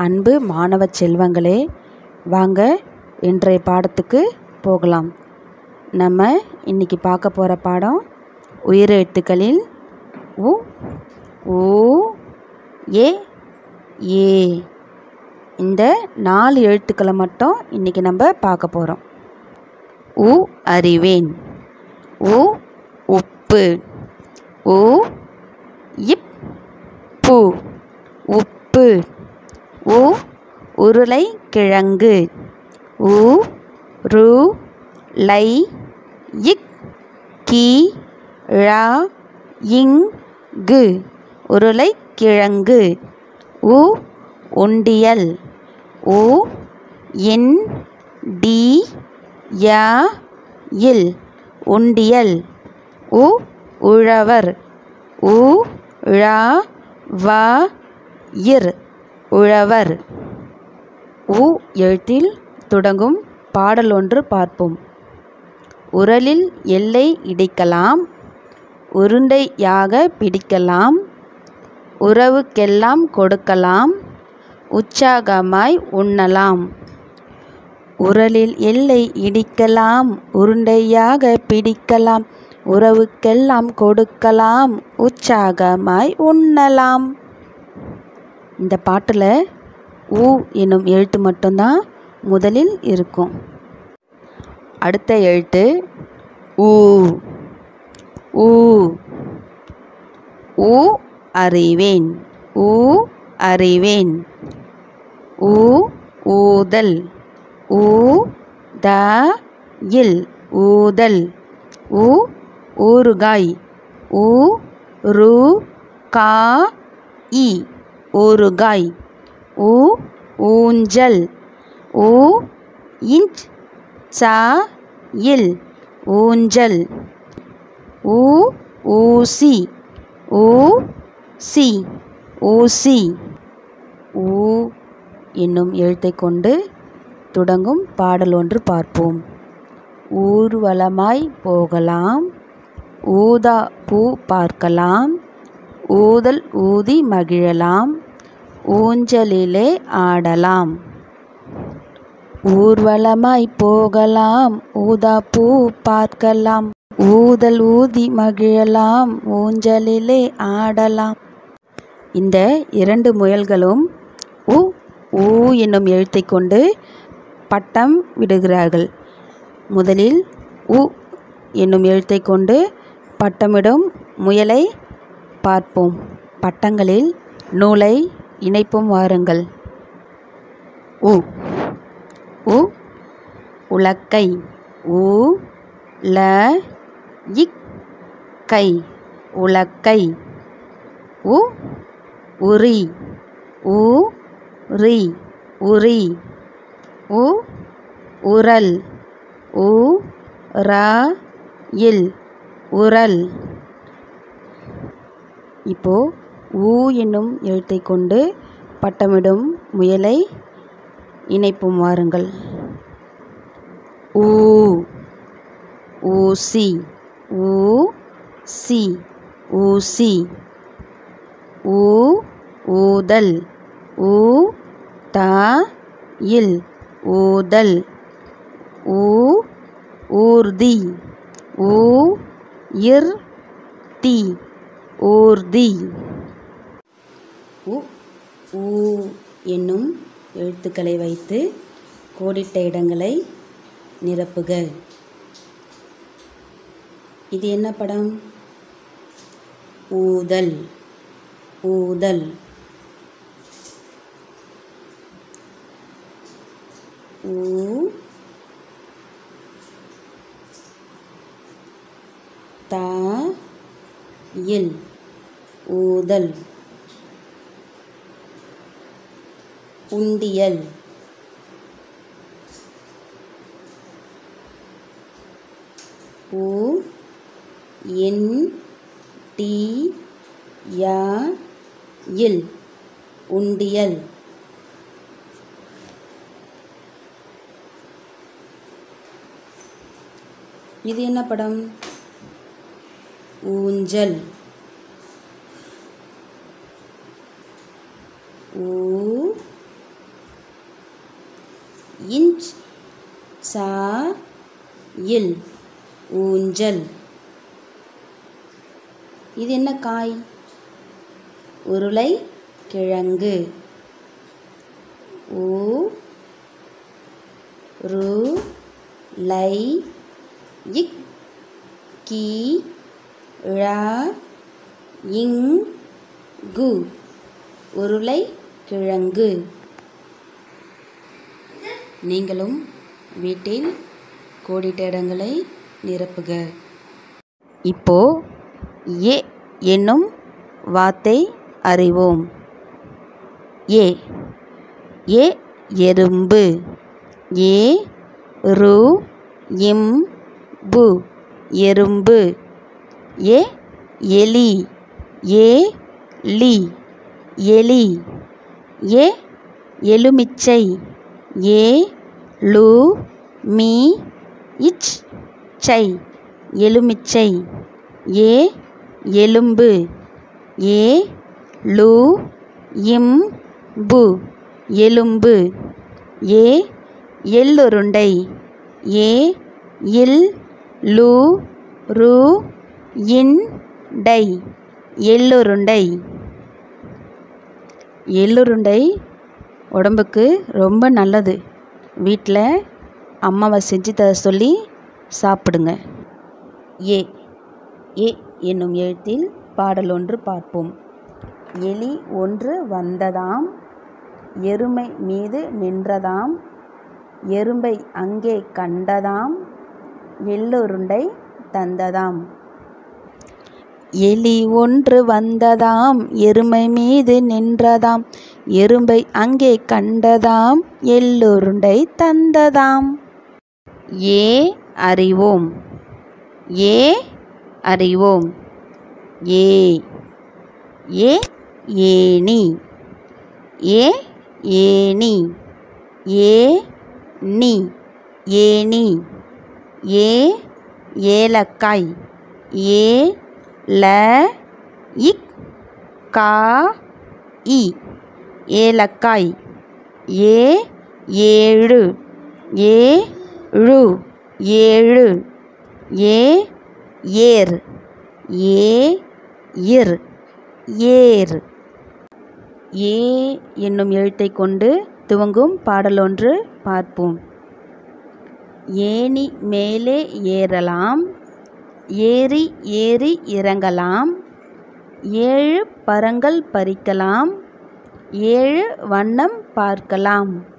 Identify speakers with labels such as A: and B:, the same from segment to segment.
A: அன்பு மாணவ செல்வங்களே வாங்க இன்றைய பாடத்துக்கு போகலாம். நம்ம இன்னைக்கு பார்க்க போகிற பாடம் உயிரெழுத்துக்களில் உ ஊ ஏ ஏ. இந்த நாலு எழுத்துக்களை மட்டும் இன்றைக்கி நம்ம பார்க்க போகிறோம் உ அறிவேன். உ உப்பு. உ இப் பு உப்பு. உருளை கிழங்கு உ ரு லை இக் கி ழா இங்கு. உருளைக்கிழங்கு. உ உண்டியல். உ இன் டி யா இல். உண்டியல். உ உழவர். உ ழா வா இர். உழவர். உ எழுத்தில் தொடங்கும் பாடல் ஒன்று பார்ப்போம். உரலில் எல்லை இடிக்கலாம் உருண்டையாக பிடிக்கலாம் உறவுக்கெல்லாம் கொடுக்கலாம் உற்சாகமாய் உண்ணலாம். உரலில் எல்லை இடிக்கலாம் உருண்டையாக பிடிக்கலாம் உறவுக்கெல்லாம் கொடுக்கலாம் உற்சாகமாய் உண்ணலாம். இந்த பாட்டில் ஊ என்னும் எழுத்து மட்டும்தான் முதலில் இருக்கும். அடுத்த எழுத்து ஊ. ஊ. ஊ அறிவேன். ஊ அறிவேன். ஊ ஊதல். ஊ த இல் ஊதல். ஊ ஊறுகாய். ஊ ரு கா இ ஊறுகாய். ஊ ஊஞ்சல். ஊ இஞ்ச் சா இல். ஊஞ்சல். ஊ ஊசி. ஊ சி. ஊசி. ஊ என்னும் எழுத்தை கொண்டு தொடங்கும் பாடல் ஒன்று பார்ப்போம். ஊர்வலமாய் போகலாம். ஊதா பூ பார்க்கலாம். ஊதல் ஊதி மகிழலாம். ஊஞ்சலிலே ஆடலாம். ஊர்வலமாய் போகலாம். ஊதா பூ பார்க்கலாம். ஊதல் ஊதி மகிழலாம். ஊஞ்சலிலே ஆடலாம். இந்த இரண்டு முயல்களும் உ ஊ என்னும் எழுத்தை கொண்டு பட்டம் விடுகிறார்கள். முதலில் உ என்னும் எழுத்தை கொண்டு பட்டமிடும் முயலை பார்ப்போம். பட்டங்களில் நூலை இணைப்பும் வாருங்கள். உ. உ. உலக்கை. உ. ல. இக் கை. உலக்கை. உ. உரி. உ. ரி. உரி. உ. உரல். உ. ரா. இல். உரல். இப்போது ஊ என்னும் எழுத்தை கொண்டு பட்டமிடும் முயலை இணைப்போம் வாருங்கள். ஊ ஊசி ஊ சி ஊசி ஊ ஊதல் ஊ தா இல் ஊதல் ஊ ஊர்தி ஊ இர் தி ஊர்தி. உ ஊ என்னும் எழுத்துக்களை வைத்து கோடிட்ட இடங்களை நிரப்புக. இது என்ன படம்? ஊதல் ஊதல். ஊ தா இல். ஊதல். உண்டியல் உ என் டி யா இல். உண்டியல் இது என்ன படம்? ஊஞ்சல் ஊ இஞ்ச் சா இல் மஞ்சள். இது என்ன காய்? உருளை கிழங்கு. ஊ ரு லை இக் கி ழ இங் கு. உருளை கிழங்கு. நீங்களும் வீட்டில் கோடிட்ட இடங்களை நிரப்புக. இப்போ ஏ என்னும் வார்த்தை அறிவோம். ஏ ஏ எறும்பு. ஏ ரு இம் பு எறும்பு. ஏ எலி. ஏ லி. எலி. ஏ எலுமிச்சை. ஏ லு மீ இச். சை எலுமிச்சை. ஏ எலும்பு. ஏ லு இம் பு எலும்பு. ஏ எள்ளுருண்டை. ஏ இல் லு ரு இன் டை எள்ளுருண்டை. எள்ளுருண்டை உடம்புக்கு ரொம்ப நல்லது. வீட்டில் அம்மாவை செஞ்சு தர சொல்லி சாப்பிடுங்க. ஏ ஏ என்னும் எழுத்தில் பாடல் ஒன்று பார்ப்போம். எலி ஒன்று வந்ததாம் எருமை மீது நின்றதாம் எறும்பை அங்கே கண்டதாம் எள்ளுருண்டை தந்ததாம். எலி ஒன்று வந்ததாம் எருமை மீது நின்றதாம் எறும்பை அங்கே கண்டதாம் எள்ளுருண்டை தந்ததாம். ஏ அறிவோம். ஏ அறிவோம். ஏ ஏ ஏணி. ஏ ஏணி. ஏ நீ. ஏணி. ஏ ஏலக்காய். ஏ ல இக் கா இ. ஏலக்காய். ஏ ஏழு. ஏ ழு. ஏழு. ஏ ஏர் ஏ இர். ஏர் ஏ என்னும் எழுத்தை கொண்டு துவங்கும் பாடலொன்று பார்ப்போம். ஏணி மேலே ஏறலாம். ஏறி ஏறி இறங்கலாம். ஏழு பரங்கள் பறிக்கலாம். ஏழு வண்ணம் பார்க்கலாம்.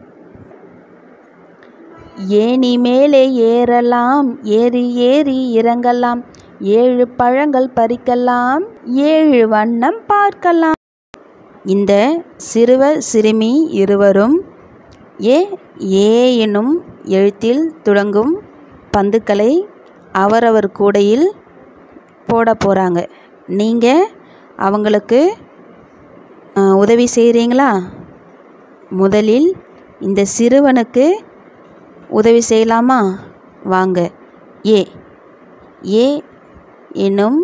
A: ஏணி மேலே ஏறலாம் ஏறி ஏறி இறங்கலாம் ஏழு பழங்கள் பறிக்கலாம் ஏழு வண்ணம் பார்க்கலாம். இந்த சிறுவர் சிறுமி இருவரும் ஏ ஏ எனும் எழுத்தில் தொடங்கும் பந்துக்களை அவரவர் கூடையில் போட போகிறாங்க நீங்கள் அவங்களுக்கு உதவி செய்கிறீங்களா முதலில் இந்த சிறுவனுக்கு உதவி செய்யலாமா? வாங்க. ஏ. ஏ என்னும்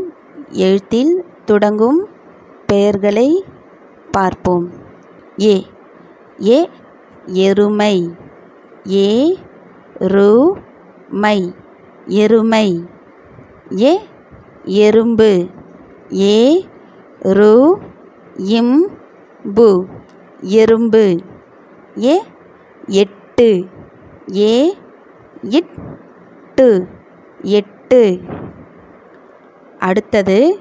A: எழுத்தில் தொடங்கும் பெயர்களை பார்ப்போம். ஏ. ஏ எருமை. ஏ ரு மை எருமை. ஏ எறும்பு. ஏ ரு இம் பு எறும்பு. ஏ எட்டு. ஏ இட்டு எட்டு. அடுத்தது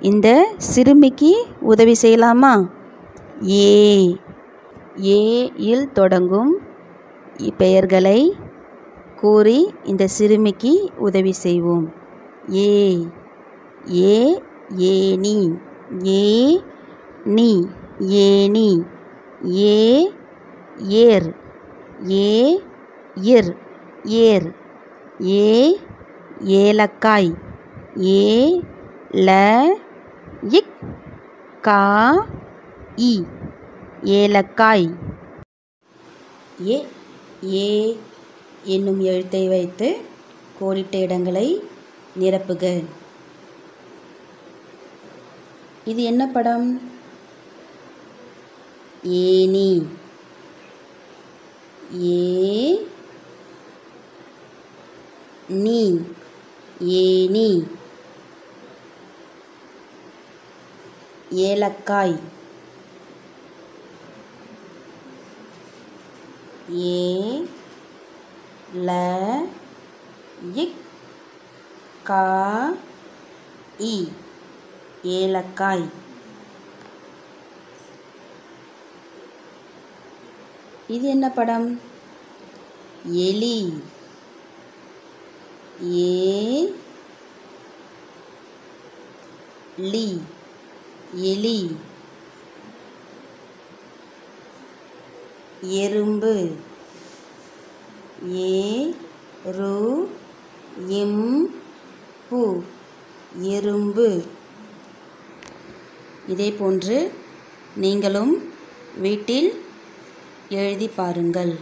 A: இந்த சிறுமிக்கு உதவி செய்யலாமா? ஏ ஏ இல் தொடங்கும் பெயர்களை கூறி இந்த சிறுமிக்கு உதவி செய்வோம். ஏ ஏ ஏனி ஏ நீ ஏனி ஏ ஏர் ஏ இர் ஏர் ஏ ஏலக்காய் ஏ ல இக் கா இ ஏலக்காய். ஏ ஏ என்னும் எழுத்தை வைத்து கோடிட்ட இடங்களை நிரப்புக. இது என்ன படம்? ஏனி ஏ நீ ஏனி ஏலக்காய் ஏ ல இக் கா இ ஏலக்காய். இது என்ன படம்? எலி. ஏ லி எலி எறும்பு ஏ ரு எம் பு எறும்பு. இதே போன்று நீங்களும் வீட்டில் எழுதி பாருங்கள்.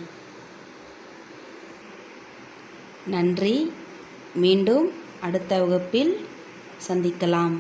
A: நன்றி. மீண்டும் அடுத்த வகுப்பில் சந்திக்கலாம்.